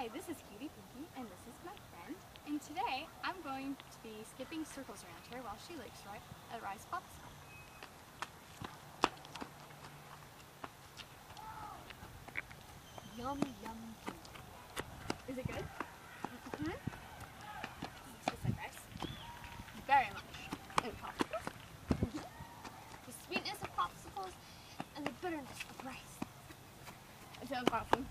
Hi, this is Cuty Pinkie, and this is my friend. And today, I'm going to be skipping circles around here while she likes right a rice popsicle. Yum, yum, yum. Is it good? Mm-hmm. Does it taste like rice? Very much. And popsicles? Mm-hmm. The sweetness of popsicles and the bitterness of rice. It sounds awesome.